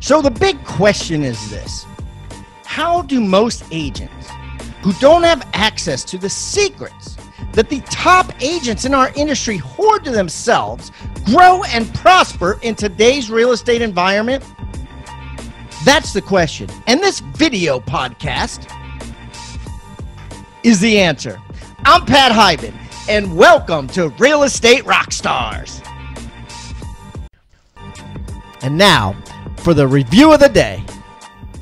So the big question is this How do most agents who don't have access to the secrets that the top agents in our industry hoard to themselves grow and prosper in today's real estate environment? That's the question. And this video podcast is the answer. I'm Pat Hiban, and welcome to Real Estate Rockstars. And now for the review of the day.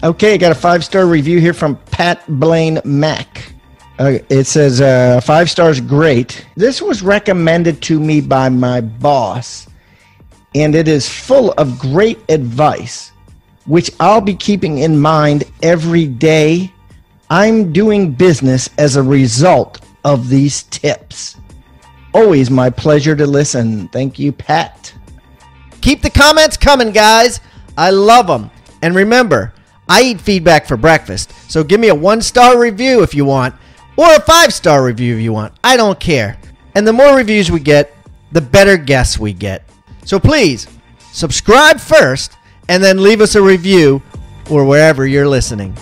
Okay, I got a five star review here from Pat Blaine Mack. Uh, it says uh, five stars, great. This was recommended to me by my boss, and it is full of great advice, which I'll be keeping in mind every day. I'm doing business as a result of these tips. Always my pleasure to listen. Thank you, Pat. Keep the comments coming, guys. I love them. And remember, I eat feedback for breakfast, so give me a one star review if you want, or a five star review if you want. I don't care. And the more reviews we get, the better guests we get. So please, subscribe first and then leave us a review or wherever you're listening.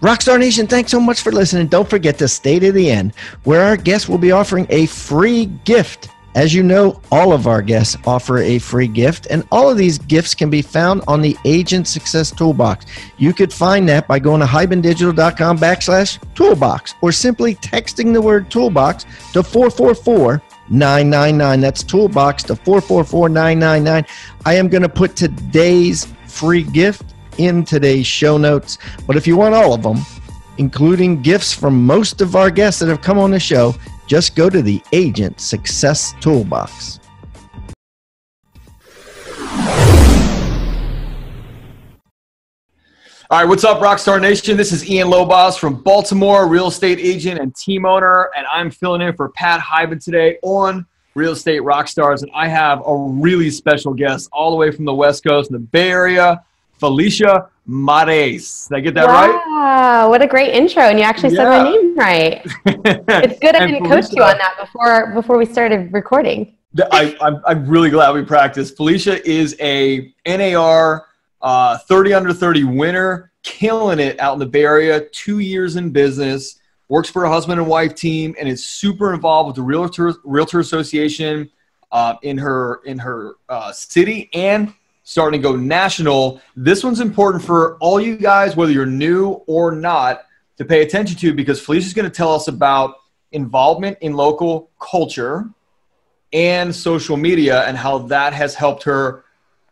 Rockstar Nation, thanks so much for listening. Don't forget to stay to the end, where our guests will be offering a free gift. As you know, all of our guests offer a free gift, and all of these gifts can be found on the Agent Success Toolbox. You could find that by going to hibandigital.com backslash toolbox or simply texting the word toolbox to 444 999. That's toolbox to 444 999. I am going to put today's free gift in today's show notes. But if you want all of them, including gifts from most of our guests that have come on the show, just go to the Agent Success Toolbox. All right, what's up, Rockstar Nation? This is Ian Lobos from Baltimore, real estate agent and team owner, and I'm filling in for Pat Hiban today on Real Estate Rockstars. And I have a really special guest all the way from the West Coast the Bay Area. Felicia Mares. Did I get that wow, right? Wow, what a great intro. And you actually Yeah. said my name right. It's good I didn't coach you on that before before we started recording. I, I'm, I'm really glad we practiced. Felicia is a NAR uh, 30 under 30 winner, killing it out in the Bay Area. Two years in business, works for a husband and wife team, and is super involved with the Realtor Realtor Association uh, in her in her uh, city and starting to go national. This one's important for all you guys, whether you're new or not, to pay attention to because Felicia's going to tell us about involvement in local culture and social media and how that has helped her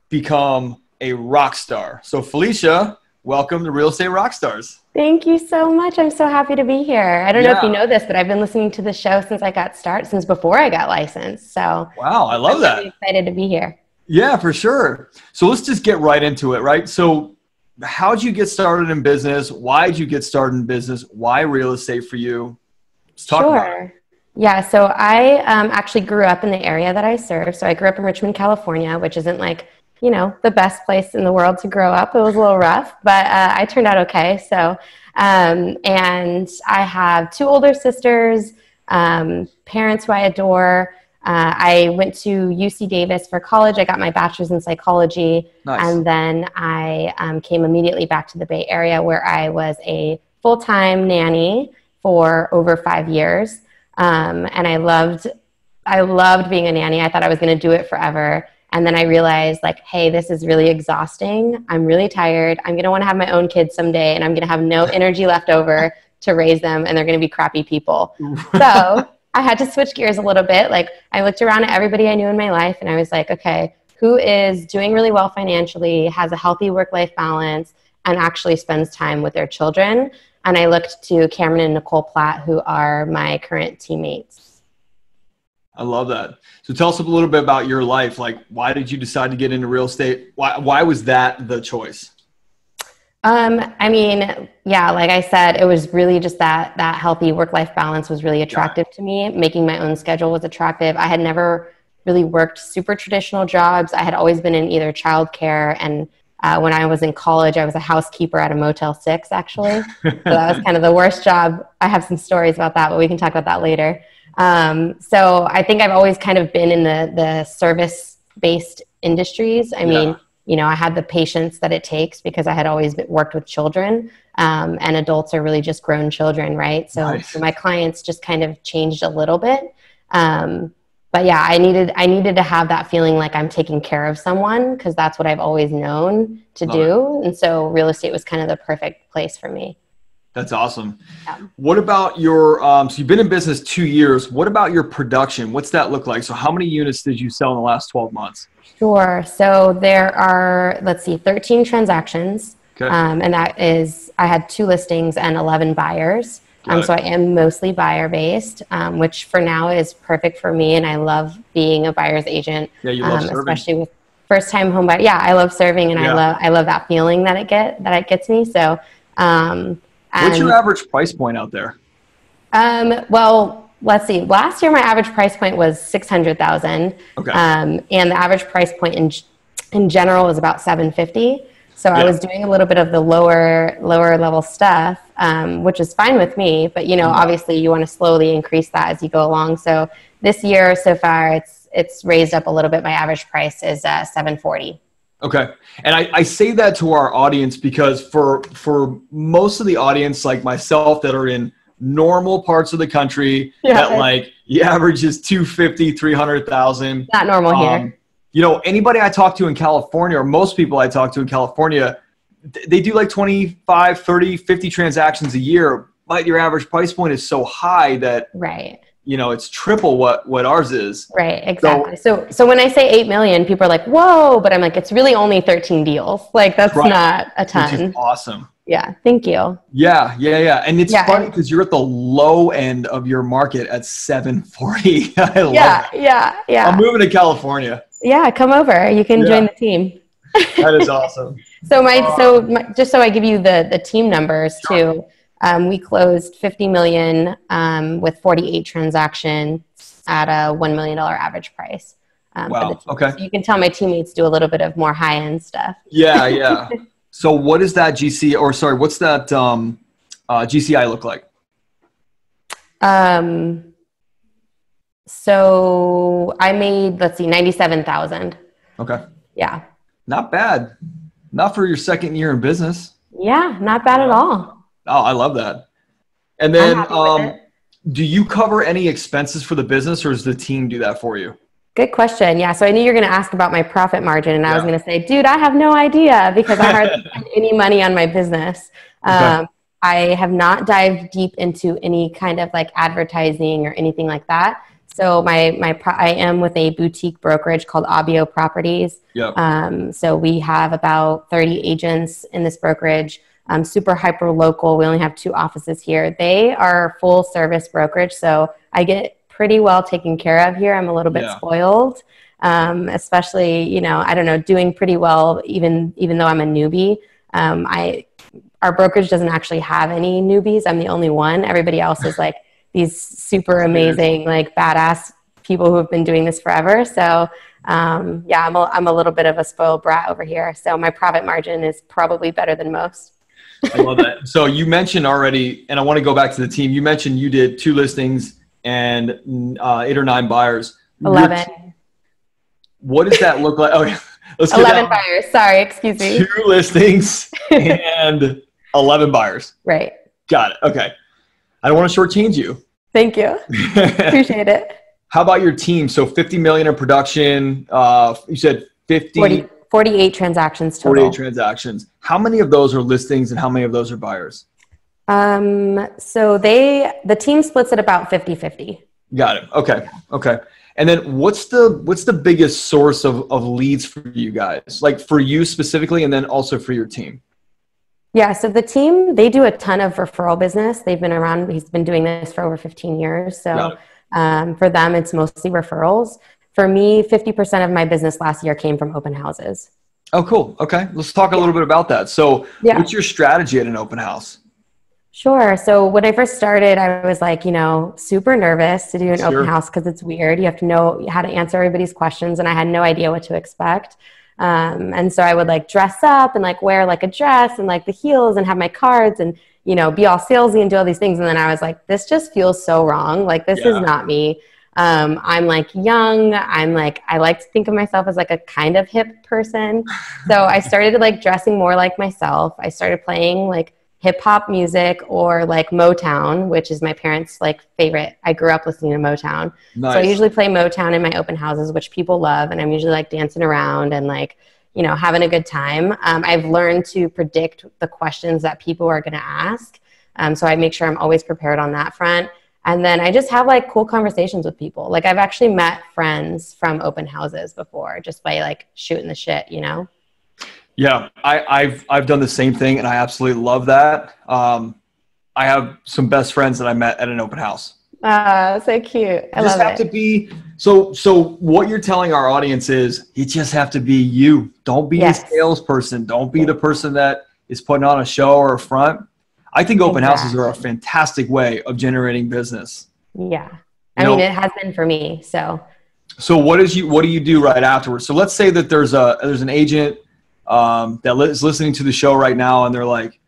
become a rock star. So, Felicia, welcome to Real Estate Rockstars. Thank you so much. I'm so happy to be here. I don't know if you know this, but I've been listening to the show since I got started, since before I got licensed. So Wow, I love I'm that. really excited to be here. Yeah, for sure. So, let's just get right into it, right? So, how'd you get started in business? Why'd you get started in business? Why real estate for you? Let's talk sure. Yeah, so I um, actually grew up in the area that I serve. So I grew up in Richmond, California, which isn't like, you know, the best place in the world to grow up. It was a little rough, but uh, I turned out okay. So, um, and I have two older sisters, um, parents who I adore. Uh, I went to UC Davis for college. I got my bachelor's in psychology. Nice. And then I um, came immediately back to the Bay Area where I was a full time nanny for over five years. Um, and I loved, I loved being a nanny. I thought I was going to do it forever. And then I realized, like, hey, this is really exhausting. I'm really tired. I'm going to want to have my own kids someday, and I'm going to have no energy left over to raise them, and they're going to be crappy people. So I had to switch gears a little bit. Like, I looked around at everybody I knew in my life, and I was like, okay, who is doing really well financially, has a healthy work life balance, and actually spends time with their children? And I looked to Cameron and Nicole Platt, who are my current teammates. I love that. So tell us a little bit about your life. Like, why did you decide to get into real estate? Why, why was that the choice? Um, I mean, yeah, like I said, it was really just that that healthy work life balance was really attractive to me. Making my own schedule was attractive. I had never really worked super traditional jobs. I had always been in either childcare and uh, when I was in college, I was a housekeeper at a Motel Six, actually. so that was kind of the worst job. I have some stories about that, but we can talk about that later. Um, so I think I've always kind of been in the the service based industries. I mean, yeah. You know, I had the patience that it takes because I had always worked with children, um, and adults are really just grown children, right? So, nice. so my clients just kind of changed a little bit. Um, but yeah, I needed I needed to have that feeling like I'm taking care of someone because that's what I've always known to Love do, it. and so real estate was kind of the perfect place for me. That's awesome. Yeah. What about your? Um, so you've been in business two years. What about your production? What's that look like? So how many units did you sell in the last twelve months? Sure. So there are let's see, thirteen transactions, okay. um, and that is I had two listings and eleven buyers. Um, so I am mostly buyer based, um, which for now is perfect for me, and I love being a buyer's agent. Yeah, you love um, serving. especially with first time home buyer. Yeah, I love serving, and yeah. I love I love that feeling that it get that it gets me. So, um, what's your average price point out there? Um, well, let's see. Last year, my average price point was six hundred thousand. Okay. Um, and the average price point in in general was about seven fifty. So yeah. I was doing a little bit of the lower lower level stuff, um, which is fine with me. But you know, mm-hmm. obviously, you want to slowly increase that as you go along. So this year so far, it's it's raised up a little bit. My average price is uh, seven forty. Okay, and I, I say that to our audience because for for most of the audience, like myself, that are in normal parts of the country, yeah. that like the average is 250, 300,000. Not normal um, here you know, anybody I talk to in California, or most people I talk to in California, they do like 25, 30, 50 transactions a year, but your average price point is so high that right you know it's triple what what ours is right exactly so so, so when i say 8 million people are like whoa but i'm like it's really only 13 deals like that's right. not a ton awesome yeah thank you yeah yeah yeah and it's yeah, funny because you're at the low end of your market at 740 I love yeah yeah yeah i'm moving to california yeah, come over. You can yeah. join the team. that is awesome. so my so my, just so I give you the the team numbers sure. too. Um, we closed 50 million um, with 48 transactions at a one million dollar average price. Um, wow. Okay. So you can tell my teammates do a little bit of more high end stuff. Yeah, yeah. So what is that GC or sorry, what's that um, uh, GCI look like? Um, so I made, let's see, 97,000. Okay. Yeah. Not bad. Not for your second year in business. Yeah, not bad at all. Oh, I love that. And then, um, do you cover any expenses for the business or does the team do that for you? Good question. Yeah. So I knew you were going to ask about my profit margin, and I was going to say, dude, I have no idea because I hardly spend any money on my business. Um, okay. I have not dived deep into any kind of like advertising or anything like that. So my my I am with a boutique brokerage called Abio Properties. Yep. Um, so we have about 30 agents in this brokerage. Um, super hyper local. We only have two offices here. They are full service brokerage, so I get pretty well taken care of here. I'm a little bit yeah. spoiled, um, especially you know I don't know doing pretty well even even though I'm a newbie. Um, I our brokerage doesn't actually have any newbies. I'm the only one. Everybody else is like these super amazing, like badass people who have been doing this forever. So um, yeah, I'm a, I'm a little bit of a spoiled brat over here. So my profit margin is probably better than most. I love that. So you mentioned already, and I want to go back to the team. You mentioned you did two listings and uh, eight or nine buyers. Eleven. what does that look like? Oh, let's eleven buyers. Sorry, excuse me. Two listings and eleven buyers. Right. Got it. Okay. I don't want to shortchange you. Thank you. Appreciate it. How about your team? So 50 million in production. Uh, you said 50. 40, 48 transactions total. 48 transactions. How many of those are listings and how many of those are buyers? Um, so they, the team splits at about 50, 50. Got it. Okay. Okay. And then what's the, what's the biggest source of, of leads for you guys? Like for you specifically, and then also for your team? Yeah, so the team, they do a ton of referral business. They've been around, he's been doing this for over 15 years. So um, for them, it's mostly referrals. For me, 50% of my business last year came from open houses. Oh, cool. Okay. Let's talk a little bit about that. So, yeah. what's your strategy at an open house? Sure. So, when I first started, I was like, you know, super nervous to do an sure. open house because it's weird. You have to know how to answer everybody's questions, and I had no idea what to expect. Um, and so I would like dress up and like wear like a dress and like the heels and have my cards and you know, be all salesy and do all these things. And then I was like, this just feels so wrong. Like, this yeah. is not me. Um, I'm like young. I'm like, I like to think of myself as like a kind of hip person. So I started like dressing more like myself. I started playing like hip hop music or like Motown, which is my parents' like favorite. I grew up listening to Motown. Nice. So I usually play Motown in my open houses, which people love. And I'm usually like dancing around and like, you know, having a good time. Um, I've learned to predict the questions that people are going to ask. Um, so I make sure I'm always prepared on that front. And then I just have like cool conversations with people. Like I've actually met friends from open houses before just by like shooting the shit, you know? Yeah, I, have I've done the same thing and I absolutely love that. Um, I have some best friends that I met at an open house. Ah, so cute. I you just have it. to be so so what you're telling our audience is you just have to be you. Don't be yes. a salesperson. Don't be the person that is putting on a show or a front. I think open exactly. houses are a fantastic way of generating business. Yeah. I you mean know, it has been for me. So So what is you what do you do right afterwards? So let's say that there's a there's an agent um, that is listening to the show right now and they're like,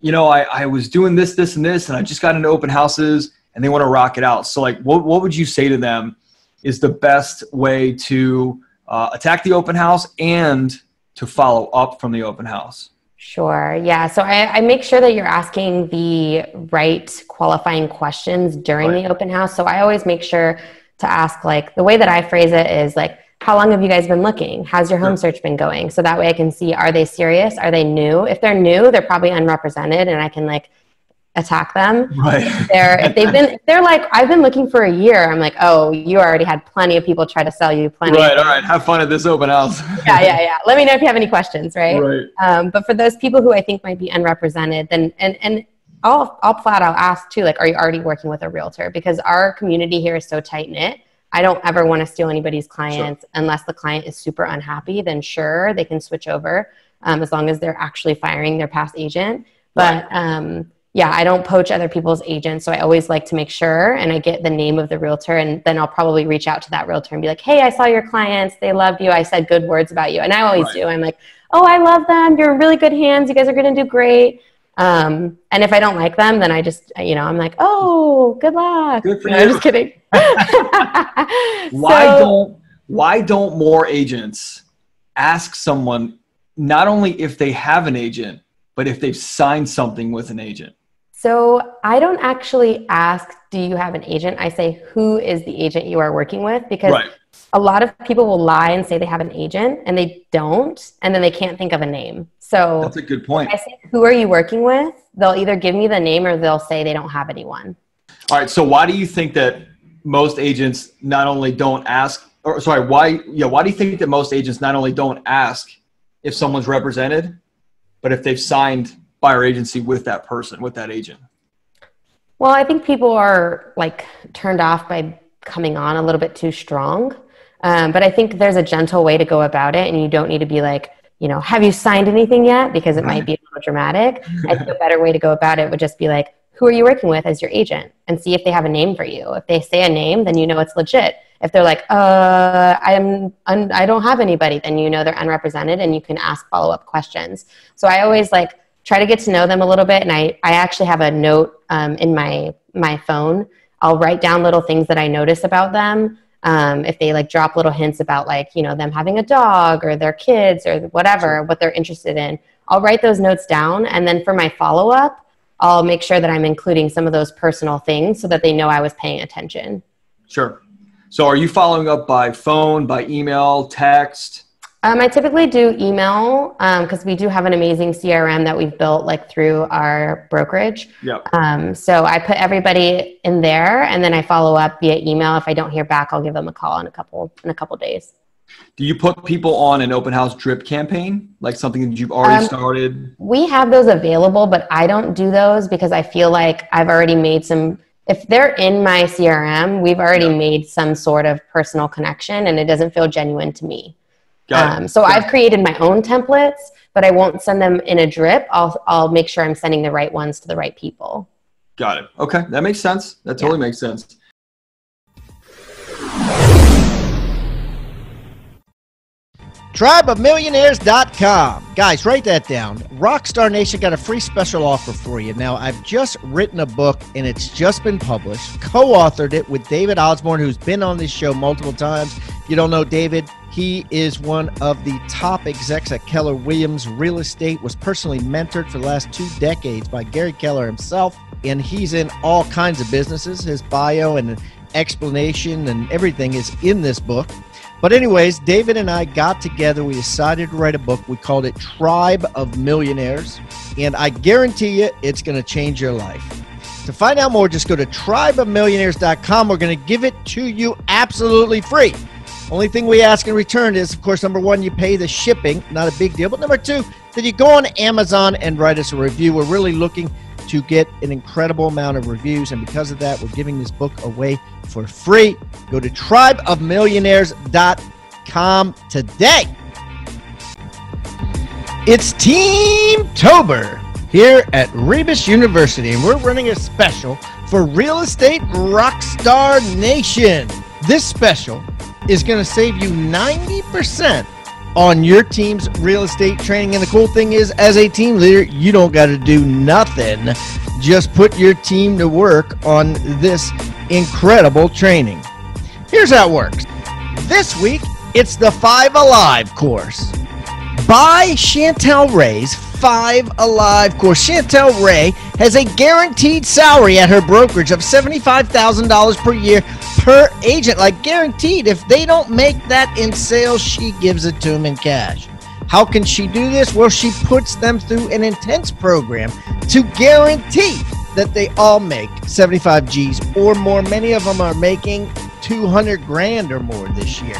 you know, I, I was doing this, this, and this, and I just got into open houses and they want to rock it out. So, like, what, what would you say to them is the best way to uh, attack the open house and to follow up from the open house? Sure. Yeah. So I, I, make sure that you're asking the right qualifying questions during right. the open house. So I always make sure to ask, like, the way that I phrase it is like, how long have you guys been looking? How's your home search been going? So that way I can see, are they serious? Are they new? If they're new, they're probably unrepresented and I can like attack them. Right. If they're if they've been if they're like I've been looking for a year. I'm like, oh, you already had plenty of people try to sell you plenty. Right. All right. Have fun at this open house. yeah, yeah, yeah. Let me know if you have any questions. Right. Right. Um, but for those people who I think might be unrepresented, then and and I'll I'll flat out ask too, like, are you already working with a realtor? Because our community here is so tight knit. I don't ever want to steal anybody's clients sure. unless the client is super unhappy. Then sure, they can switch over um, as long as they're actually firing their past agent. But um, yeah, I don't poach other people's agents. So I always like to make sure and I get the name of the realtor and then I'll probably reach out to that realtor and be like, hey, I saw your clients. They loved you. I said good words about you. And I always right. do. I'm like, oh, I love them. You're in really good hands. You guys are going to do great. Um, and if I don't like them, then I just, you know, I'm like, oh, good luck. Good for you. I'm just kidding. why so, don't Why don't more agents ask someone not only if they have an agent, but if they've signed something with an agent? So I don't actually ask, do you have an agent? I say, who is the agent you are working with? Because right. a lot of people will lie and say they have an agent and they don't, and then they can't think of a name. So that's a good point. I say, who are you working with? They'll either give me the name or they'll say they don't have anyone. All right. So why do you think that most agents not only don't ask, or sorry, why, yeah, why do you think that most agents not only don't ask if someone's represented, but if they've signed buyer agency with that person, with that agent? Well, I think people are like turned off by coming on a little bit too strong. Um, but I think there's a gentle way to go about it, and you don't need to be like, you know, have you signed anything yet? Because it might be a little dramatic. I think a better way to go about it would just be like, who are you working with as your agent? And see if they have a name for you. If they say a name, then you know it's legit. If they're like, uh, I'm, un- I don't have anybody, then you know they're unrepresented, and you can ask follow up questions. So I always like try to get to know them a little bit. And I, I actually have a note um, in my, my phone. I'll write down little things that I notice about them. Um, if they like drop little hints about like, you know, them having a dog or their kids or whatever, what they're interested in, I'll write those notes down. And then for my follow up, I'll make sure that I'm including some of those personal things so that they know I was paying attention. Sure. So are you following up by phone, by email, text? Um, I typically do email because um, we do have an amazing CRM that we've built like through our brokerage. Yep. Um, so I put everybody in there, and then I follow up via email. If I don't hear back, I'll give them a call in a couple in a couple days. Do you put people on an open house drip campaign, like something that you've already um, started? We have those available, but I don't do those because I feel like I've already made some. If they're in my CRM, we've already yeah. made some sort of personal connection, and it doesn't feel genuine to me. Got um, it. so I've created my own templates, but I won't send them in a drip. I'll I'll make sure I'm sending the right ones to the right people. Got it. Okay, that makes sense. That totally yeah. makes sense. tribeofmillionaires.com. Guys, write that down. Rockstar Nation got a free special offer for you. Now, I've just written a book and it's just been published. Co authored it with David Osborne, who's been on this show multiple times. If you don't know David, he is one of the top execs at Keller Williams Real Estate, was personally mentored for the last two decades by Gary Keller himself, and he's in all kinds of businesses. His bio and explanation and everything is in this book. But, anyways, David and I got together. We decided to write a book. We called it Tribe of Millionaires. And I guarantee you it's going to change your life. To find out more, just go to tribeofmillionaires.com. We're going to give it to you absolutely free. Only thing we ask in return is, of course, number one, you pay the shipping, not a big deal. But number two, that you go on Amazon and write us a review. We're really looking to get an incredible amount of reviews. And because of that, we're giving this book away for free. Go to tribeofmillionaires.com today. It's Team Tober here at Rebus University, and we're running a special for Real Estate Rockstar Nation. This special is going to save you 90% on your team's real estate training. And the cool thing is, as a team leader, you don't got to do nothing. Just put your team to work on this incredible training. Here's how it works this week, it's the Five Alive course by Chantel Ray's Five Alive course. Chantel Ray has a guaranteed salary at her brokerage of $75,000 per year per agent. Like guaranteed. If they don't make that in sales, she gives it to them in cash. How can she do this? Well, she puts them through an intense program to guarantee that they all make 75 G's or more. Many of them are making 200 grand or more this year.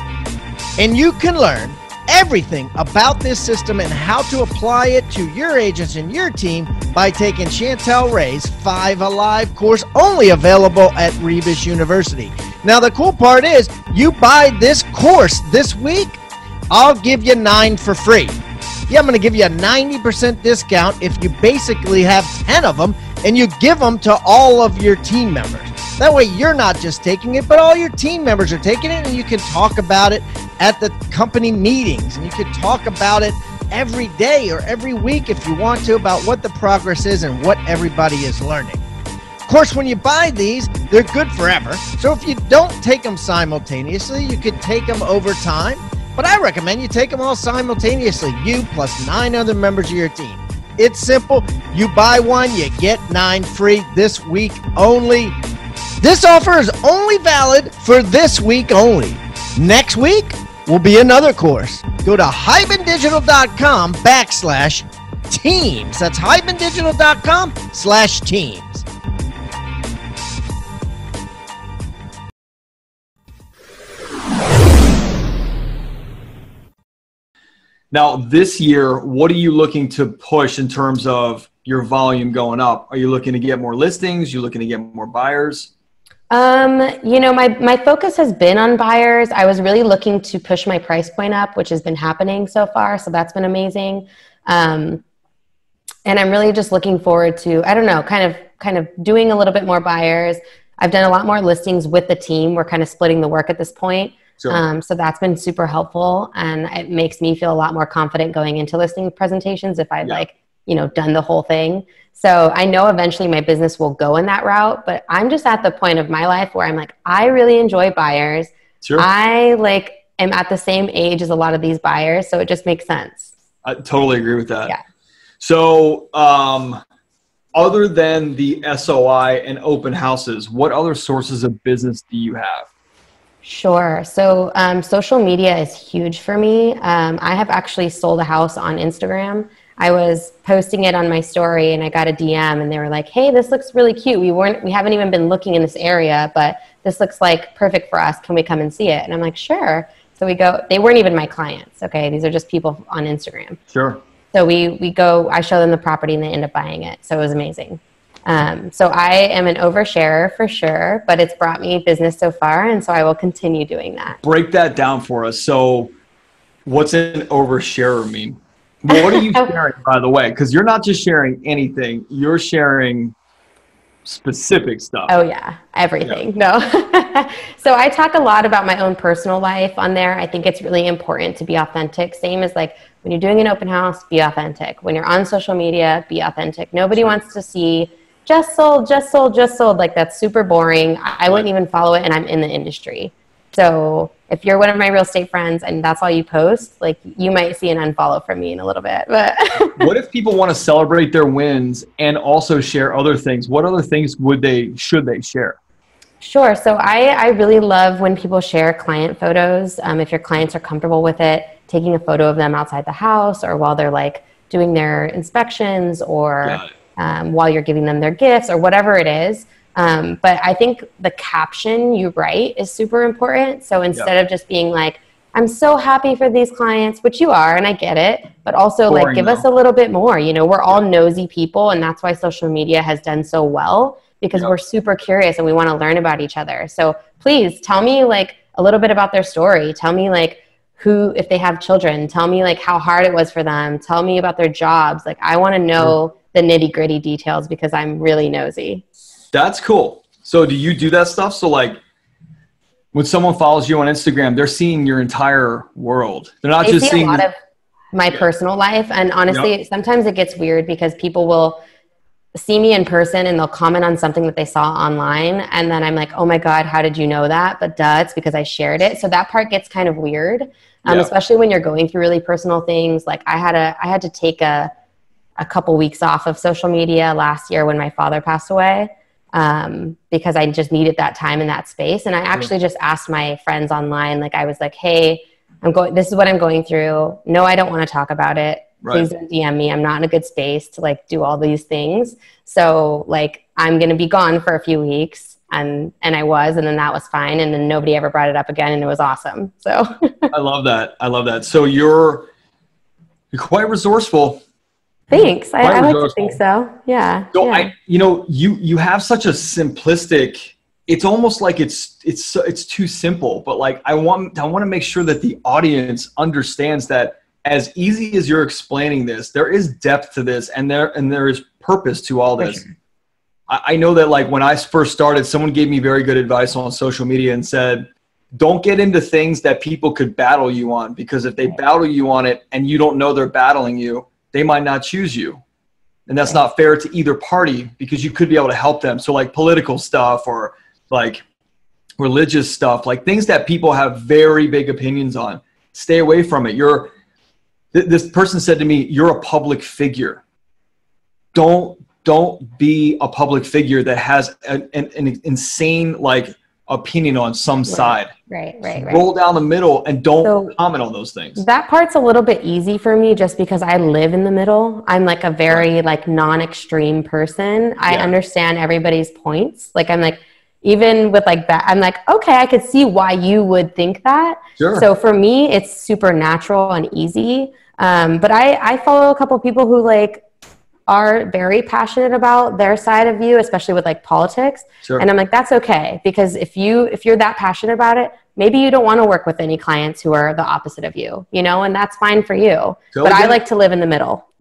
And you can learn everything about this system and how to apply it to your agents and your team by taking Chantel Ray's Five Alive course, only available at Rebus University. Now, the cool part is you buy this course this week, I'll give you nine for free. Yeah, I'm going to give you a 90% discount if you basically have 10 of them and you give them to all of your team members. That way, you're not just taking it, but all your team members are taking it, and you can talk about it at the company meetings, and you can talk about it every day or every week if you want to about what the progress is and what everybody is learning. Of course, when you buy these, they're good forever. So if you don't take them simultaneously, you could take them over time. But I recommend you take them all simultaneously, you plus nine other members of your team. It's simple. You buy one, you get nine free this week only. This offer is only valid for this week only. Next week will be another course. Go to hibandigital.com backslash teams. That's hibandigital.com slash teams. Now, this year, what are you looking to push in terms of your volume going up? Are you looking to get more listings? You looking to get more buyers? Um, you know, my my focus has been on buyers. I was really looking to push my price point up, which has been happening so far. So that's been amazing. Um, and I'm really just looking forward to I don't know, kind of kind of doing a little bit more buyers. I've done a lot more listings with the team. We're kind of splitting the work at this point. Sure. Um, so that's been super helpful, and it makes me feel a lot more confident going into listing presentations if I've yeah. like you know done the whole thing. So I know eventually my business will go in that route, but I'm just at the point of my life where I'm like, I really enjoy buyers. Sure. I like am at the same age as a lot of these buyers, so it just makes sense. I totally agree with that. Yeah. So, um, other than the SOI and open houses, what other sources of business do you have? Sure. So, um, social media is huge for me. Um, I have actually sold a house on Instagram. I was posting it on my story and I got a DM and they were like, "Hey, this looks really cute. We weren't we haven't even been looking in this area, but this looks like perfect for us. Can we come and see it?" And I'm like, "Sure." So we go. They weren't even my clients. Okay, these are just people on Instagram. Sure. So we we go. I show them the property and they end up buying it. So it was amazing. Um, so I am an oversharer for sure, but it's brought me business so far, and so I will continue doing that. Break that down for us. So, what's an oversharer mean? What are you sharing, by the way? Because you're not just sharing anything, you're sharing specific stuff. Oh yeah, everything. Yeah. No. so I talk a lot about my own personal life on there. I think it's really important to be authentic. Same as like when you're doing an open house, be authentic. When you're on social media, be authentic. Nobody sure. wants to see just sold, just sold, just sold. Like that's super boring. I wouldn't even follow it and I'm in the industry. So if you're one of my real estate friends and that's all you post, like you might see an unfollow from me in a little bit. But what if people want to celebrate their wins and also share other things? What other things would they should they share? Sure. So I, I really love when people share client photos. Um, if your clients are comfortable with it, taking a photo of them outside the house or while they're like doing their inspections or um, while you're giving them their gifts or whatever it is. Um, but I think the caption you write is super important. So instead yep. of just being like, I'm so happy for these clients, which you are, and I get it, but also Boring, like give though. us a little bit more. You know, we're all nosy people, and that's why social media has done so well because yep. we're super curious and we want to learn about each other. So please tell me like a little bit about their story. Tell me like who, if they have children, tell me like how hard it was for them. Tell me about their jobs. Like I want to know the nitty gritty details because I'm really nosy. That's cool. So do you do that stuff? So like when someone follows you on Instagram, they're seeing your entire world. They're not they just see seeing a lot of my yeah. personal life. And honestly, yep. sometimes it gets weird because people will see me in person and they'll comment on something that they saw online. And then I'm like, oh my God, how did you know that? But duh, it's because I shared it. So that part gets kind of weird. Um, especially when you're going through really personal things. Like I had a, I had to take a, a couple weeks off of social media last year when my father passed away um, because I just needed that time in that space. And I actually just asked my friends online, like I was like, "Hey, I'm going. This is what I'm going through. No, I don't want to talk about it. Right. Please don't DM me. I'm not in a good space to like do all these things. So like I'm gonna be gone for a few weeks." And and I was, and then that was fine. And then nobody ever brought it up again, and it was awesome. So I love that. I love that. So you're you're quite resourceful Thanks. I, I, like to think so. Yeah. So yeah. I, you know, you you have such a simplistic. It's almost like it's it's it's too simple, but like I want I want to make sure that the audience understands that as easy as you're explaining this, there is depth to this, and there and there is purpose to all this. Sure. I, I know that like when I first started, someone gave me very good advice on social media and said, don't get into things that people could battle you on because if they battle you on it and you don't know they're battling you they might not choose you. And that's not fair to either party because you could be able to help them. So, like political stuff or like religious stuff, like things that people have very big opinions on, stay away from it. You're, th- this person said to me, You're a public figure. Don't don't be a public figure that has an, an, an insane like opinion on some right, side. Right, right, right. Roll down the middle and don't so comment on those things. That part's a little bit easy for me just because I live in the middle. I'm like a very like non-extreme person. I yeah. understand everybody's points. Like I'm like even with like that I'm like okay, I could see why you would think that. Sure. So for me it's super natural and easy. Um, but I I follow a couple people who like are very passionate about their side of you, especially with like politics. Sure. And I'm like, that's okay because if you if you're that passionate about it, maybe you don't want to work with any clients who are the opposite of you, you know, and that's fine for you. but I like to live in the middle.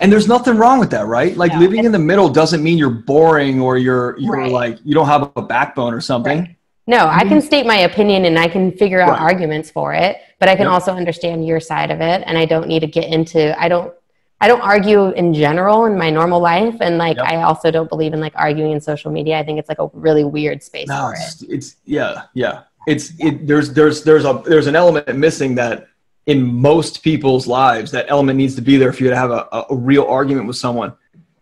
and there's nothing wrong with that, right? Like living in the middle doesn't mean you're boring or you're you're right. like you don't have a backbone or something. Right. No, I can mm-hmm. state my opinion and I can figure out right. arguments for it, but I can yep. also understand your side of it and I don't need to get into I don't I don't argue in general in my normal life, and like yep. I also don't believe in like arguing in social media. I think it's like a really weird space no, for it's, it. It's yeah, yeah. It's it. There's there's there's a there's an element missing that in most people's lives that element needs to be there for you to have a, a, a real argument with someone.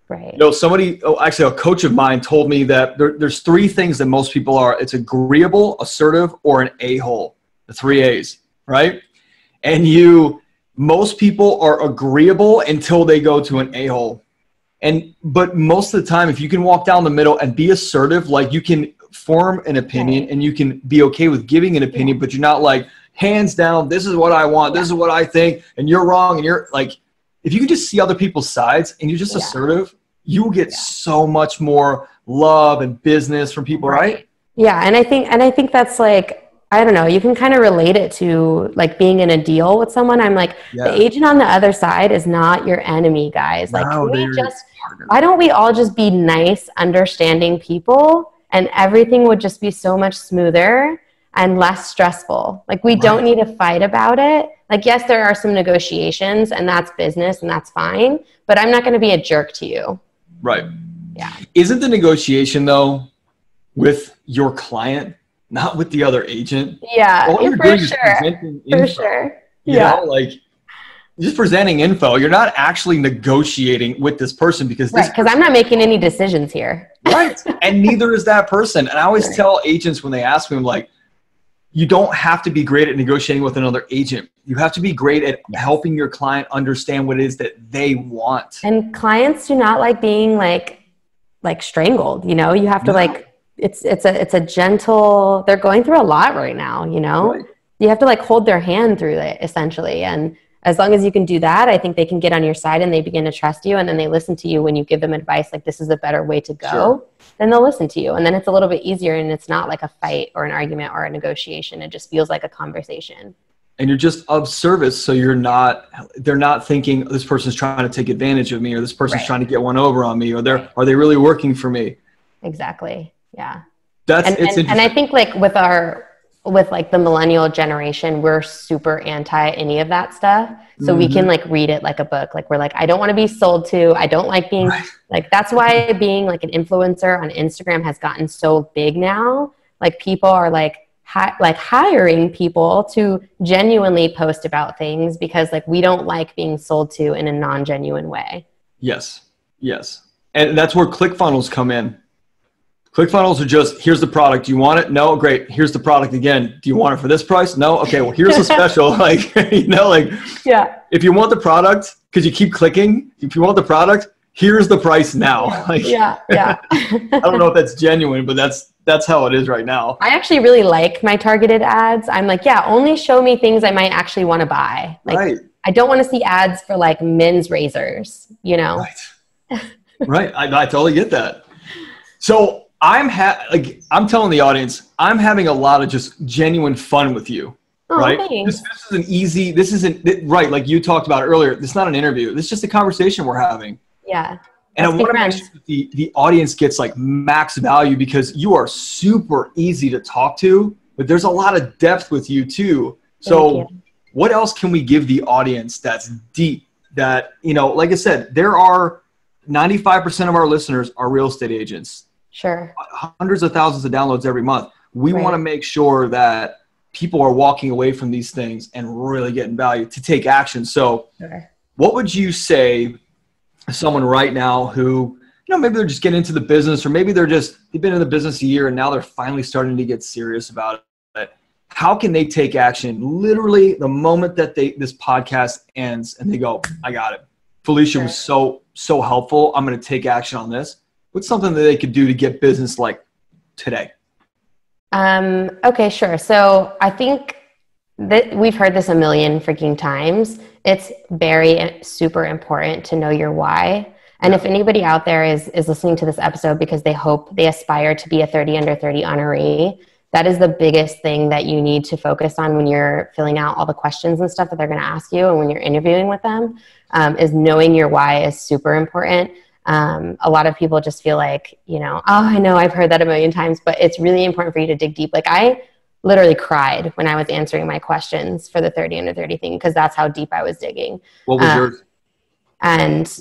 Right. You know, somebody, oh, actually, a coach of mine told me that there, there's three things that most people are. It's agreeable, assertive, or an a-hole. The three A's, right? And you most people are agreeable until they go to an a-hole and but most of the time if you can walk down the middle and be assertive like you can form an opinion and you can be okay with giving an opinion but you're not like hands down this is what i want this is what i think and you're wrong and you're like if you can just see other people's sides and you're just yeah. assertive you will get yeah. so much more love and business from people right. right yeah and i think and i think that's like I don't know, you can kind of relate it to like being in a deal with someone. I'm like, yeah. the agent on the other side is not your enemy, guys. Like, no, we just, why don't we all just be nice, understanding people and everything would just be so much smoother and less stressful. Like, we right. don't need to fight about it. Like, yes, there are some negotiations and that's business and that's fine, but I'm not going to be a jerk to you. Right. Yeah. Isn't the negotiation though with your client, not with the other agent? Yeah, All you're for sure. For sure. yeah. Know, like just presenting info. You're not actually negotiating with this person because right, because I'm not making any decisions here. right. And neither is that person. And I always right. tell agents when they ask me, I'm like, you don't have to be great at negotiating with another agent. You have to be great at helping your client understand what it is that they want. And clients do not like being like like strangled, you know? You have to no. like it's it's a it's a gentle they're going through a lot right now, you know? Right. You have to like hold their hand through it essentially and as long as you can do that, I think they can get on your side and they begin to trust you and then they listen to you when you give them advice like this is a better way to go. Sure. Then they'll listen to you and then it's a little bit easier and it's not like a fight or an argument or a negotiation. It just feels like a conversation. And you're just of service so you're not they're not thinking oh, this person's trying to take advantage of me or this person's right. trying to get one over on me or they're right. are they really working for me? Exactly. Yeah. That's and, and, and I think like with our with like the millennial generation, we're super anti any of that stuff. So mm-hmm. we can mm-hmm. like read it like a book. Like we're like, I don't want to be sold to. I don't like being right. like that's why being like an influencer on Instagram has gotten so big now. Like people are like hi- like hiring people to genuinely post about things because like we don't like being sold to in a non-genuine way. Yes. Yes. And that's where ClickFunnels come in ClickFunnels are just here's the product. Do you want it? No, great. Here's the product again. Do you want it for this price? No. Okay. Well, here's a special. like you know, like yeah. If you want the product because you keep clicking, if you want the product, here's the price now. Like yeah, yeah. I don't know if that's genuine, but that's that's how it is right now. I actually really like my targeted ads. I'm like, yeah, only show me things I might actually want to buy. Like, right. I don't want to see ads for like men's razors. You know. Right. right. I, I totally get that. So I'm ha- like I'm telling the audience, I'm having a lot of just genuine fun with you. Oh, right? This, this, is an easy. This isn't right. Like you talked about earlier. This is not an interview. This is just a conversation we're having. Yeah. And Let's I want to make sure that the, the audience gets like max value because you are super easy to talk to, but there's a lot of depth with you too. So, what else can we give the audience that's deep? That you know, like I said, there are 95% of our listeners are real estate agents Sure. Hundreds of thousands of downloads every month. We right. want to make sure that people are walking away from these things and really getting value to take action. So, sure. what would you say someone right now who, you know, maybe they're just getting into the business or maybe they're just, they've been in the business a year and now they're finally starting to get serious about it. How can they take action literally the moment that they, this podcast ends and they go, I got it. Felicia sure. was so, so helpful. I'm going to take action on this what's something that they could do to get business like today? Um, okay, sure. So I think that we've heard this a million freaking times. It's very super important to know your why. And if anybody out there is is listening to this episode because they hope they aspire to be a 30 under 30 honoree, that is the biggest thing that you need to focus on when you're filling out all the questions and stuff that they're going to ask you and when you're interviewing with them um, is knowing your why is super important um, a lot of people just feel like you know oh i know i've heard that a million times but it's really important for you to dig deep. Like i literally cried when i was answering my questions for the 30 under 30 thing because that's how deep i was digging. What was um, yours? and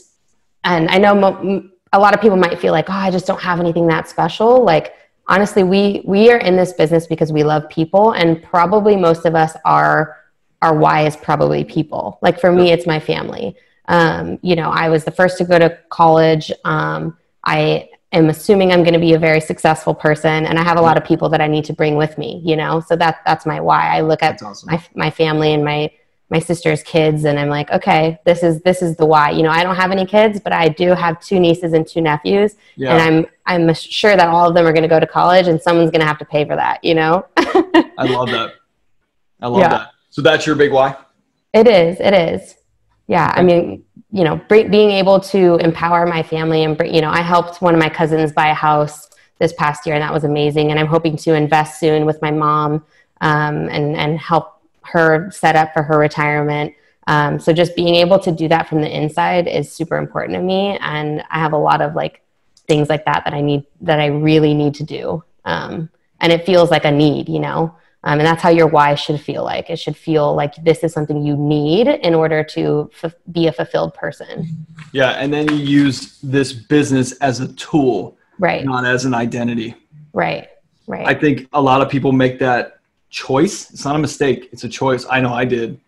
and i know mo- a lot of people might feel like oh i just don't have anything that special. Like honestly we we are in this business because we love people and probably most of us are our why is probably people. Like for me it's my family um, you know, I was the first to go to college. Um, I am assuming I'm going to be a very successful person, and I have a lot of people that I need to bring with me. You know, so that that's my why. I look at awesome. my my family and my my sister's kids, and I'm like, okay, this is this is the why. You know, I don't have any kids, but I do have two nieces and two nephews, yeah. and I'm I'm sure that all of them are going to go to college, and someone's going to have to pay for that. You know. I love that. I love yeah. that. So that's your big why. It is. It is yeah i mean you know being able to empower my family and you know i helped one of my cousins buy a house this past year and that was amazing and i'm hoping to invest soon with my mom um, and and help her set up for her retirement. Um, so just being able to do that from the inside is super important to me, and I have a lot of like things like that that I need that I really need to do, um, and it feels like a need, you know. Um, and that's how your why should feel like. It should feel like this is something you need in order to f- be a fulfilled person. Yeah, and then you use this business as a tool, right? Not as an identity. Right. Right. I think a lot of people make that choice. It's not a mistake. It's a choice. I know I did.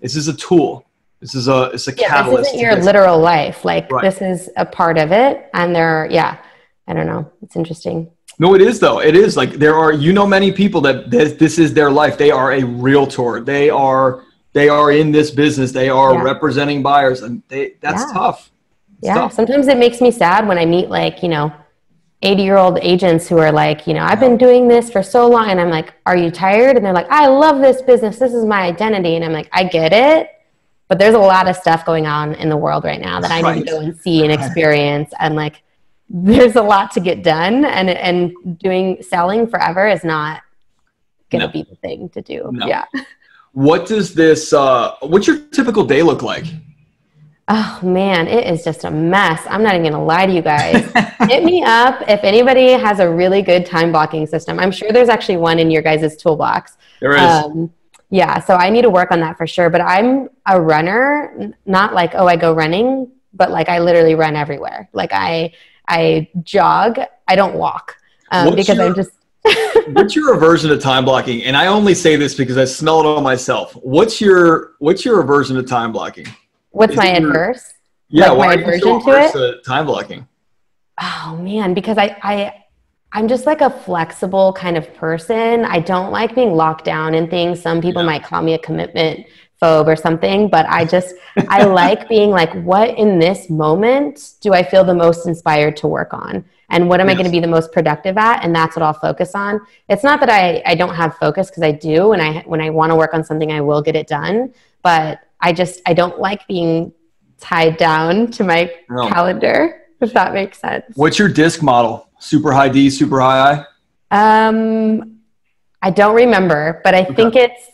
This is a tool. This is a it's a yeah, catalyst. This isn't your literal life. Like right. this is a part of it, and there. Yeah, I don't know. It's interesting. No, it is though. It is like there are you know many people that this, this is their life. They are a realtor. They are they are in this business. They are yeah. representing buyers, and they that's yeah. tough. It's yeah. Tough. Sometimes it makes me sad when I meet like you know 80 year old agents who are like, you know, I've been doing this for so long. And I'm like, are you tired? And they're like, I love this business. This is my identity. And I'm like, I get it. But there's a lot of stuff going on in the world right now that I right. need to go and see and experience. And like, there's a lot to get done and and doing selling forever is not gonna no. be the thing to do. No. yeah. What does this uh what's your typical day look like? Oh man it is just a mess. I'm not even gonna lie to you guys. Hit me up if anybody has a really good time blocking system. I'm sure there's actually one in your guys' toolbox. There is. Um, yeah so i need to work on that for sure but i'm a runner not like oh i go running but like i literally run everywhere. Like i I jog. I don't walk um, because your, I'm just. what's your aversion to time blocking? And I only say this because I smell it on myself. What's your What's your aversion to time blocking? What's Is my adverse? Yeah, like why my aversion so to it? To time blocking. Oh man, because I I I'm just like a flexible kind of person. I don't like being locked down in things. Some people yeah. might call me a commitment phobe or something, but I just, I like being like, what in this moment do I feel the most inspired to work on? And what am yes. I going to be the most productive at? And that's what I'll focus on. It's not that I, I don't have focus because I do. And I, when I want to work on something, I will get it done. But I just, I don't like being tied down to my no. calendar, if that makes sense. What's your disc model? Super high D, super high I? Um, I don't remember, but I okay. think it's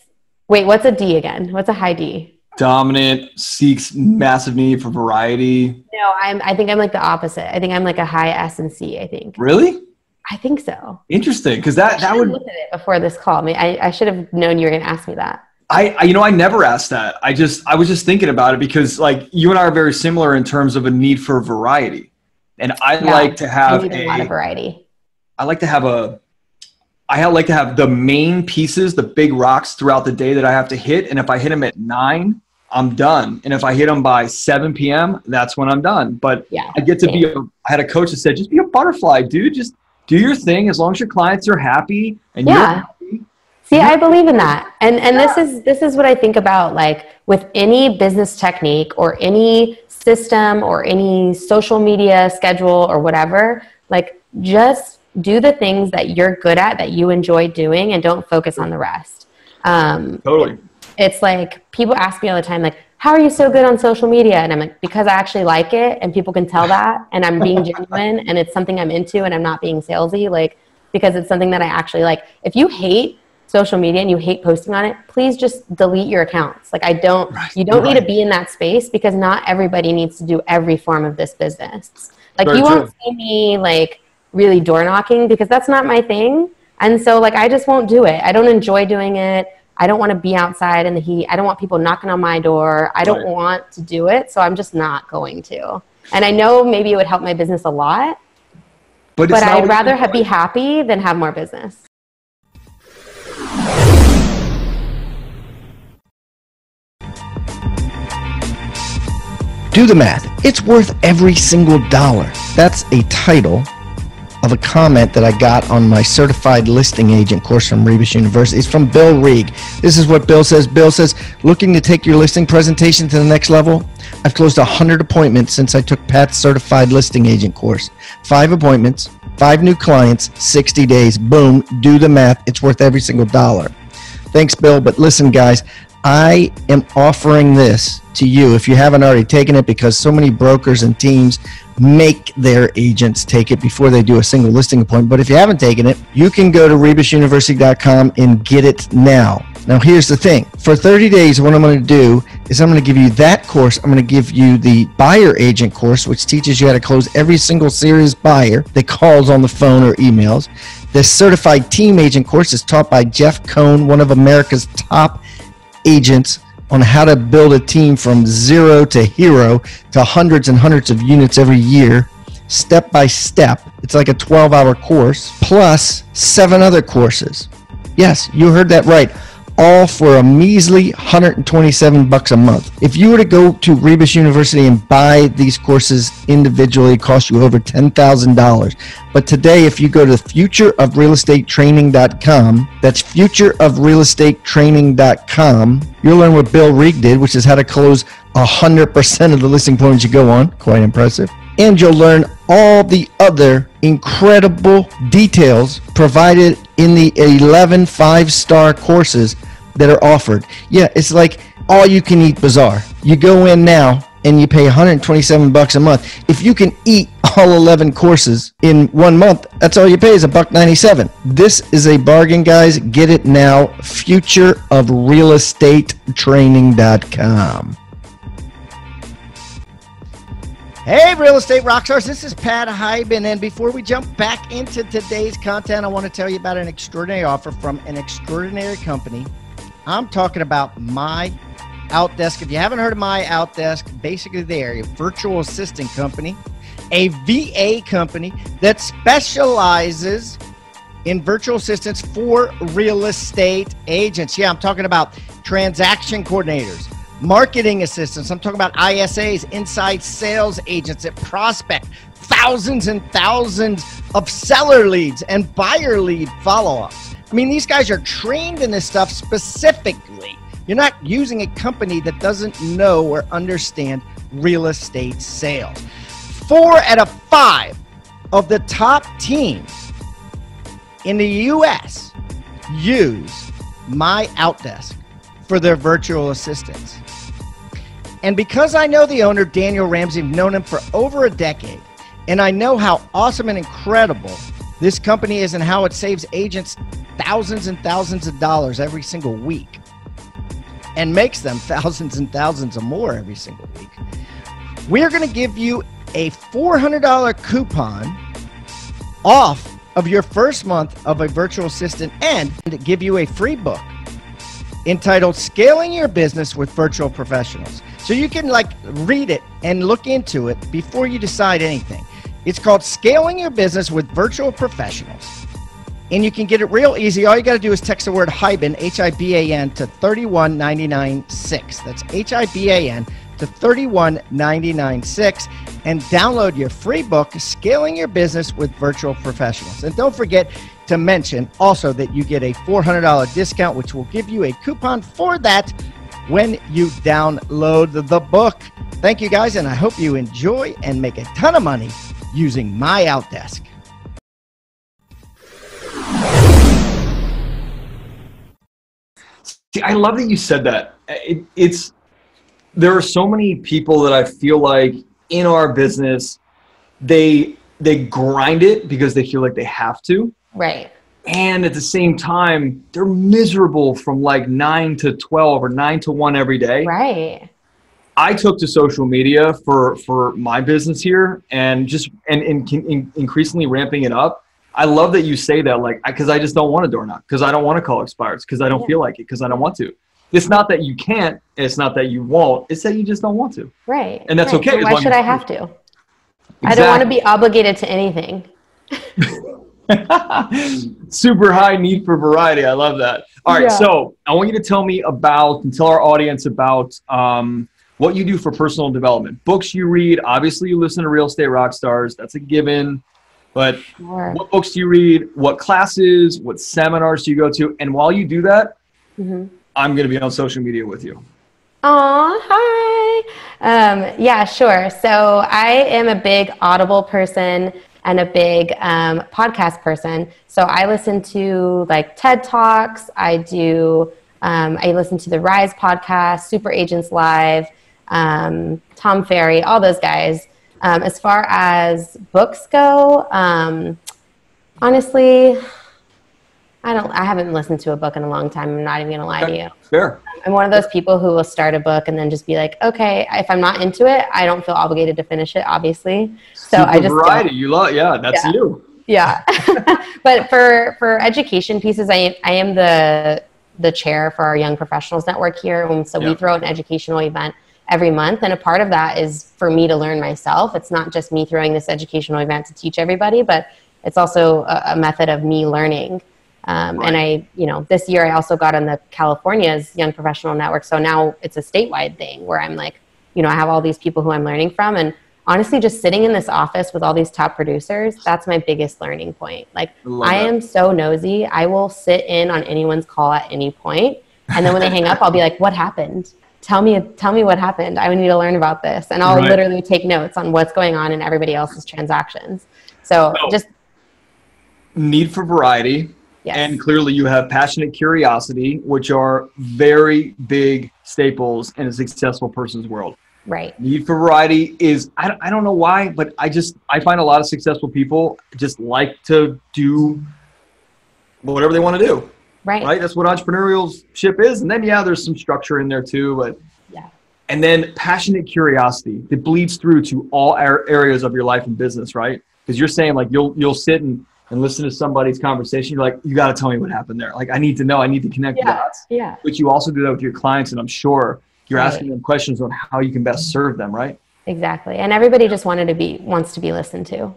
Wait, what's a D again? What's a high D? Dominant seeks massive need for variety. No, I'm. I think I'm like the opposite. I think I'm like a high S and C. I think. Really? I think so. Interesting, because that that would looked at it before this call. I, mean, I, I should have known you were going to ask me that. I, I, you know I never asked that. I just I was just thinking about it because like you and I are very similar in terms of a need for variety, and I yeah, like to have a, a lot of variety. I like to have a I like to have the main pieces, the big rocks throughout the day that I have to hit. And if I hit them at nine, I'm done. And if I hit them by 7 p.m., that's when I'm done. But yeah, I get to be, a, I had a coach that said, just be a butterfly, dude. Just do your thing as long as your clients are happy and yeah. you're happy. See, I believe in that. And and yeah. this is this is what I think about like with any business technique or any system or any social media schedule or whatever, like just do the things that you're good at that you enjoy doing and don't focus on the rest. Um, totally. It's like people ask me all the time like how are you so good on social media? And i'm like because i actually like it and people can tell that and i'm being genuine and it's something i'm into and i'm not being salesy like because it's something that i actually like. If you hate social media and you hate posting on it please just delete your accounts. Like i don't right. you don't right. need to be in that space because not everybody needs to do every form of this business. Like Very you won't see me like really door knocking because that's not my thing. And so like I just won't do it. I don't enjoy doing it. I don't want to be outside in the heat. I don't want people knocking on my door. I don't right. want to do it, so I'm just not going to. And I know maybe it would help my business a lot, but, but I'd rather have, be happy than have more business. Do the math. It's worth every single dollar. That's a title of a comment that I got on my certified listing agent course from Rebus University. It's from Bill Reeg. This is what Bill says. Bill says, looking to take your listing presentation to the next level? I've closed 100 appointments since I took Pat's certified listing agent course. Five appointments, five new clients, 60 days. Boom, do the math. It's worth every single dollar. Thanks, Bill. But listen, guys, I am offering this to you if you haven't already taken it because so many brokers and teams make their agents take it before they do a single listing appointment. But if you haven't taken it, you can go to rebusuniversity.com and get it now. Now, here's the thing for 30 days, what I'm going to do is I'm going to give you that course. I'm going to give you the buyer agent course, which teaches you how to close every single serious buyer that calls on the phone or emails. The certified team agent course is taught by Jeff Cohn, one of America's top agents on how to build a team from zero to hero to hundreds and hundreds of units every year, step by step. It's like a 12 hour course, plus seven other courses. Yes, you heard that right all for a measly 127 bucks a month. If you were to go to Rebus University and buy these courses individually, it costs you over $10,000. But today, if you go to futureofrealestatetraining.com, that's futureofrealestatetraining.com, you'll learn what Bill Reed did, which is how to close 100% of the listing points you go on. Quite impressive and you'll learn all the other incredible details provided in the 11 five star courses that are offered. Yeah, it's like all you can eat bazaar. You go in now and you pay 127 bucks a month. If you can eat all 11 courses in one month, that's all you pay is a buck 97. This is a bargain, guys. Get it now. Futureofrealestatetraining.com. Hey, real estate rock stars. this is Pat Hiban. And before we jump back into today's content, I want to tell you about an extraordinary offer from an extraordinary company I'm talking about My Outdesk. If you haven't heard of My Outdesk, basically they're a virtual assistant company, a VA company that specializes in virtual assistants for real estate agents. Yeah, I'm talking about transaction coordinators, marketing assistants. I'm talking about ISAs, inside sales agents that prospect thousands and thousands of seller leads and buyer lead follow ups. I mean, these guys are trained in this stuff specifically. You're not using a company that doesn't know or understand real estate sales. Four out of five of the top teams in the US use my Outdesk for their virtual assistants. And because I know the owner, Daniel Ramsey, I've known him for over a decade, and I know how awesome and incredible this company is and how it saves agents thousands and thousands of dollars every single week and makes them thousands and thousands of more every single week. We're going to give you a $400 coupon off of your first month of a virtual assistant and give you a free book entitled Scaling Your Business with Virtual Professionals. So you can like read it and look into it before you decide anything. It's called Scaling Your Business with Virtual Professionals. And you can get it real easy. All you got to do is text the word Hiban, H I B A N, to 31996. That's H I B A N to 31996 and download your free book, Scaling Your Business with Virtual Professionals. And don't forget to mention also that you get a $400 discount, which will give you a coupon for that when you download the book. Thank you guys, and I hope you enjoy and make a ton of money using my Outdesk. See, I love that you said that. It, it's there are so many people that I feel like in our business, they they grind it because they feel like they have to. Right. And at the same time, they're miserable from like nine to twelve or nine to one every day. Right. I took to social media for for my business here, and just and, and in, increasingly ramping it up. I love that you say that, like, because I, just don't want to door knock, because I don't want to call expires, because I don't yeah. feel like it, because I don't want to. It's not that you can't, it's not that you won't, it's that you just don't want to. Right. And that's right. okay. why should I have to? Exactly. I don't want to be obligated to anything. Super high need for variety. I love that. All right, yeah. so I want you to tell me about and tell our audience about um, what you do for personal development. Books you read. Obviously, you listen to Real Estate Rock Stars. That's a given. But sure. what books do you read? What classes? What seminars do you go to? And while you do that, mm-hmm. I'm going to be on social media with you. Oh, hi. Um, yeah, sure. So I am a big Audible person and a big um, podcast person. So I listen to like TED Talks. I do Um, I listen to the Rise podcast, Super Agents Live, um, Tom Ferry, all those guys. Um, as far as books go, um, honestly, I don't. I haven't listened to a book in a long time. I'm not even gonna lie to you. Fair. I'm one of those people who will start a book and then just be like, okay, if I'm not into it, I don't feel obligated to finish it. Obviously, so Super I just variety. don't. You love, yeah, that's Yeah. you. Yeah, but for for education pieces, I I am the the chair for our Young Professionals Network here, and so Yeah. we throw an educational event every month, and a part of that is for me to learn myself. It's not just me throwing this educational event to teach everybody, but it's also a, a method of me learning. Um, And I, you know, this year I also got on the California's Young Professional Network, so now it's a statewide thing where I'm like, you know, I have all these people who I'm learning from, and honestly, just sitting in this office with all these top producers, that's my biggest learning point. Like, love I am so nosy. I will sit in on anyone's call at any point, and then when they hang up, I'll be like, "What happened? Tell me, tell me what happened. I need to learn about this." And I'll Right. literally take notes on what's going on in everybody else's transactions. So Oh. just Need for variety. yes, And clearly, you have passionate curiosity, which are very big staples in a successful person's world. right, Need for variety is, I, I don't know why, but I just, I find a lot of successful people just like to do whatever they want to do, right, right? That's what entrepreneurship is. And then, yeah, there's some structure in there too, but yeah, and then passionate curiosity that bleeds through to all ar- areas of your life and business right because you're saying like you'll you'll sit and, and listen to somebody's conversation you're like you got to tell me what happened there like i need to know i need to connect Yeah. dots yeah, but you also do that with your clients and i'm sure you're Right. asking them questions on how you can best serve them right exactly. And everybody just wanted to be wants to be listened to.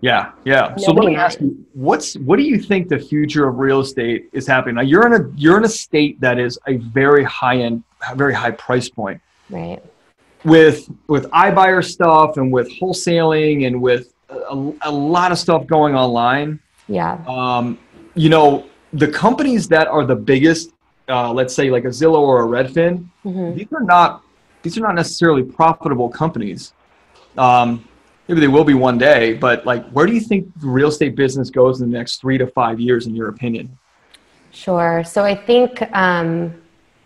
Yeah yeah. So let me ask you what's what do you think the future of real estate is happening? Now you're in a you're in a state that is a very high end very high price point. Right, with with iBuyer stuff and with wholesaling and with a, a lot of stuff going online. yeah, Um, you know, the companies that are the biggest, uh, let's say like a Zillow or a Redfin, hmm these are not these are not necessarily profitable companies. Um, maybe they will be one day, but like, where do you think the real estate business goes in the next three to five years, in your opinion? Sure. So I think, um,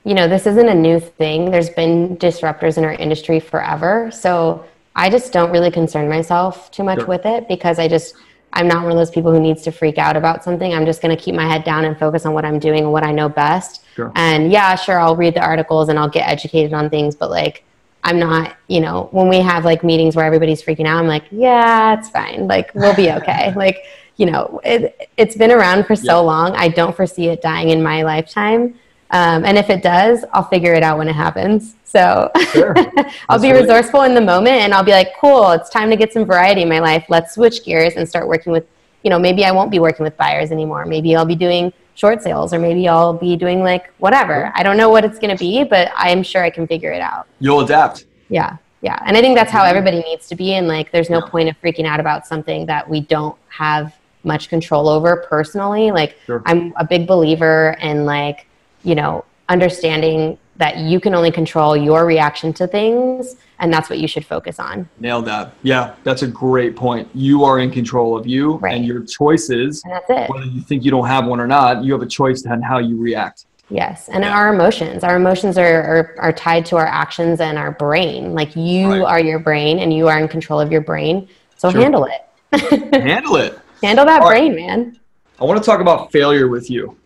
you know, this isn't a new thing. There's been disruptors in our industry forever. So I just don't really concern myself too much Sure. with it because I just, I'm not one of those people who needs to freak out about something. I'm just going to keep my head down and focus on what I'm doing and what I know best. Sure. And yeah, sure, I'll read the articles and I'll get educated on things, but like, I'm not, you know, when we have like meetings where everybody's freaking out, I'm like, yeah, it's fine. Like, we'll be okay. like, you know, it, it's been around for so Yeah. long. I don't foresee it dying in my lifetime. Um, and if it does, I'll figure it out when it happens. So Sure. I'll be resourceful in the moment and I'll be like, cool, it's time to get some variety in my life. Let's switch gears and start working with, you know, maybe I won't be working with buyers anymore. Maybe I'll be doing short sales or maybe I'll be doing like whatever. I don't know what it's going to be, but I'm sure I can figure it out. You'll adapt. Yeah. Yeah. And I think that's how mm-hmm. everybody needs to be. And like, there's no Yeah. point of freaking out about something that we don't have much control over personally. Like, Sure. I'm a big believer in like, you know, understanding that you can only control your reaction to things. And that's what you should focus on. Nailed that. Yeah, that's a great point. You are in control of you Right. and your choices. And that's it. Whether you think you don't have one or not, you have a choice on how you react. Yes. And Yeah. our emotions, our emotions are, are, are tied to our actions and our brain. Like, you Right. are your brain and you are in control of your brain. So Sure. handle it. Handle it. handle that All right. brain, man. I want to talk about failure with you.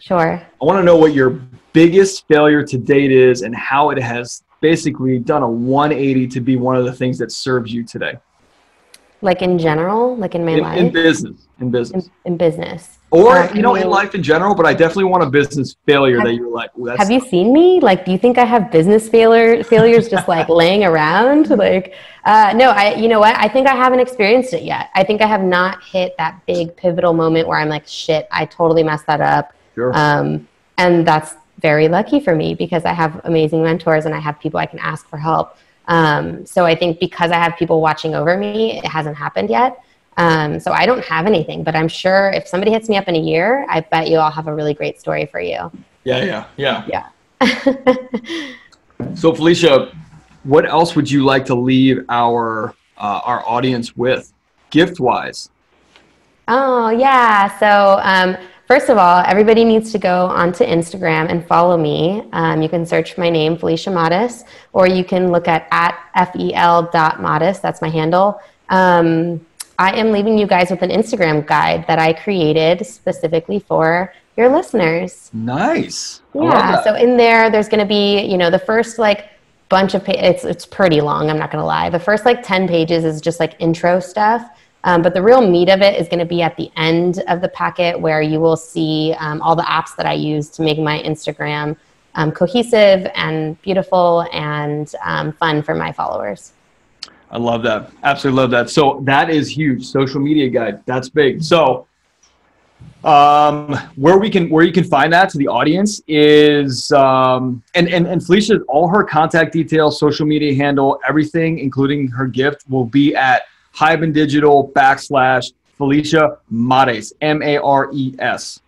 Sure. I want to know what your biggest failure to date is and how it has basically done a 180 to be one of the things that serves you today Like in general, like in my in, life, in business. In business. in, in business. Or, Um, you know, in life in general, but I definitely want a business failure Have- that you're like, "Ooh, that's Have you seen me? Like, do you think I have business failure failures just like laying around? Like, uh, no, I. You know what? I think I haven't experienced it yet. I think I have not hit that big pivotal moment where I'm like, shit, I totally messed that up. Sure. Um, and that's very lucky for me because I have amazing mentors and I have people I can ask for help. Um, so I think because I have people watching over me, it hasn't happened yet. Um, so I don't have anything, but I'm sure if somebody hits me up in a year, I bet you I'll have a really great story for you. yeah, yeah, yeah. Yeah. So, Felicia, what else would you like to leave our uh, our audience with, gift wise? Oh, yeah. So um, first of all, everybody needs to go onto Instagram and follow me. Um, you can search my name, Felicia Mares, or you can look at at fel.modis. That's my handle. Um, I am leaving you guys with an Instagram guide that I created specifically for your listeners. Nice. Yeah. So in there, there's going to be, you know, the first like bunch of pa- it's it's pretty long. I'm not going to lie. The first like ten pages is just like intro stuff. Um, but the real meat of it is going to be at the end of the packet where you will see um, all the apps that I use to make my Instagram um, cohesive and beautiful and um, fun for my followers. I love that. Absolutely love that. So that is huge. Social media guide. That's big. So um, where we can where you can find that to the audience is um, and, and and Felicia all her contact details, social media handle, everything, including her gift, will be at Hiban Digital backslash Felicia Mares M A R E S.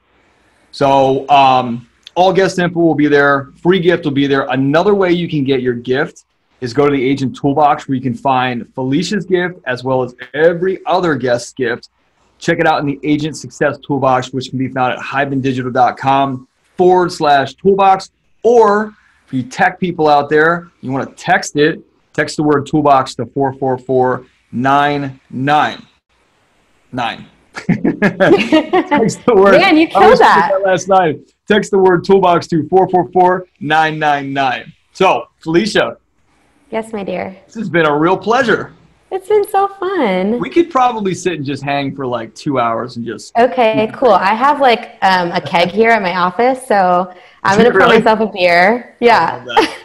So um, all guest info will be there. Free gift will be there. Another way you can get your gift is go to the agent toolbox where you can find Felicia's gift as well as every other guest's gift. Check it out in the agent success toolbox, which can be found at hibandigital.com forward slash toolbox. Or for you tech people out there, you want to text it, text the word toolbox to 444 999. text the word. Man, you killed that. that last night. Text the word toolbox to 444 999. So, Felicia, Yes, my dear. this has been a real pleasure. It's been so fun. We could probably sit and just hang for like two hours and just. Okay, cool. I have like um, a keg here at my office, so I'm gonna pour Really? myself a beer. Yeah. That.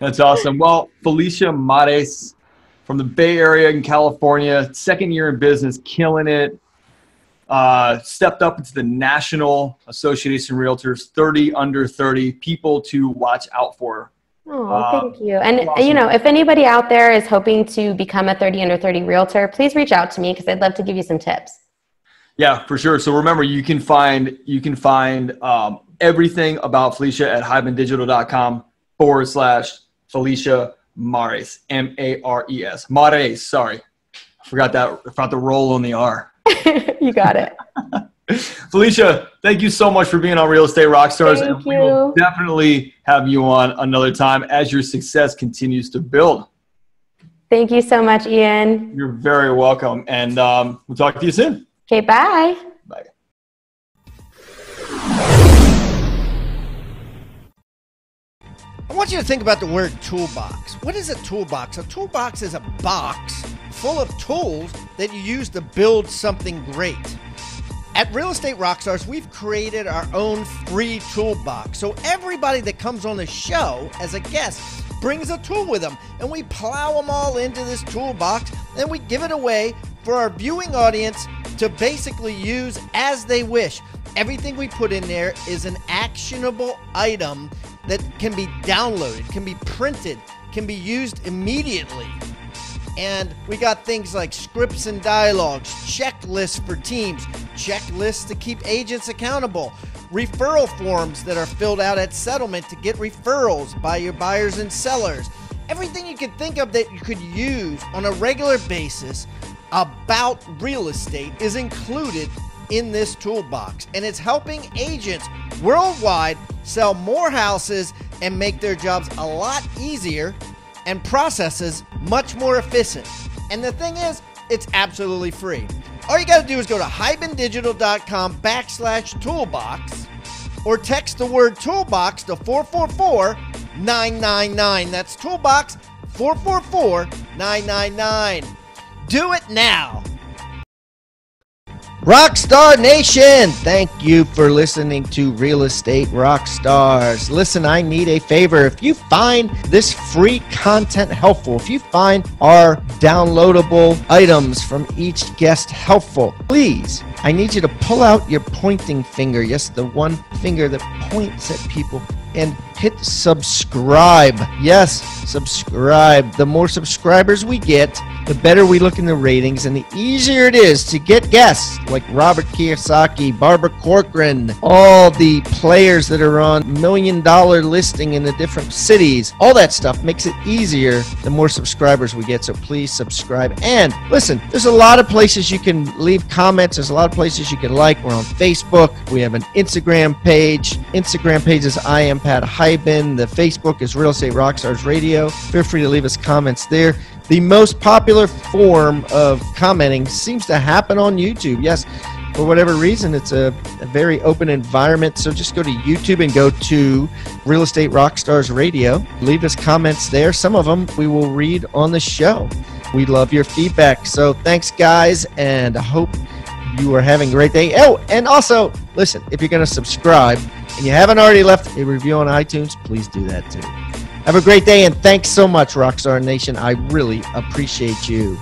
That's awesome. Well, Felicia Mares from the Bay Area in California, second year in business, killing it. Uh, stepped up into the National Association of Realtors, 30 under 30 people to watch out for. Oh, Uh, thank you. And awesome. you know, if anybody out there is hoping to become a 30 under 30 realtor, please reach out to me because I'd love to give you some tips. Yeah, for sure. So remember, you can find you can find um, everything about Felicia at hibandigital.com forward slash Felicia Mares M A R E S Mares. Sorry, I forgot that. I forgot the roll on the R. you got it. Felicia, thank you so much for being on Real Estate Rockstars, Thank and we will definitely have you on another time as your success continues to build. Thank you so much, Ian. You're very welcome, and um, we'll talk to you soon. Okay, bye. Want you to think about the word toolbox. What is a toolbox? A toolbox is a box full of tools that you use to build something great. At Real Estate Rockstars, we've created our own free toolbox. So everybody that comes on the show as a guest brings a tool with them, and we plow them all into this toolbox, and we give it away for our viewing audience to basically use as they wish. Everything we put in there is an actionable item that can be downloaded, can be printed, can be used immediately. And we got things like scripts and dialogues, checklists for teams, checklists to keep agents accountable, referral forms that are filled out at settlement to get referrals by your buyers and sellers. Everything you could think of that you could use on a regular basis about real estate is included in this toolbox. And it's helping agents worldwide sell more houses and make their jobs a lot easier and processes much more efficient. And the thing is, it's absolutely free. All you got to do is go to hibandigital.com backslash toolbox or text the word toolbox to 444 999. That's toolbox 444 999. Do it now. Rockstar Nation, thank you for listening to Real Estate Rockstars. Listen, I need a favor. If you find this free content helpful, if you find our downloadable items from each guest helpful, please, I need you to pull out your pointing finger. Yes, the one finger that points at people and hit subscribe. Yes, subscribe. The more subscribers we get, the better we look in the ratings and the easier it is to get guests like Robert Kiyosaki, Barbara Corcoran, all the players that are on million dollar listing in the different cities. All that stuff makes it easier the more subscribers we get. So please subscribe. And listen, there's a lot of places you can leave comments. There's a lot of places you can like. We're on Facebook. We have an Instagram page. Instagram page is I am Pat Hiban. The Facebook is Real Estate Rockstars Radio. Feel free to leave us comments there. The most popular form of commenting seems to happen on YouTube. Yes, for whatever reason, it's a, a, very open environment. So just go to YouTube and go to Real Estate Rockstars Radio. Leave us comments there. Some of them we will read on the show. We love your feedback. So thanks, guys, and I hope you are having a great day. Oh, and also, listen, if you're going to subscribe and you haven't already left a review on iTunes, please do that too. Have a great day and thanks so much, Rockstar Nation. I really appreciate you.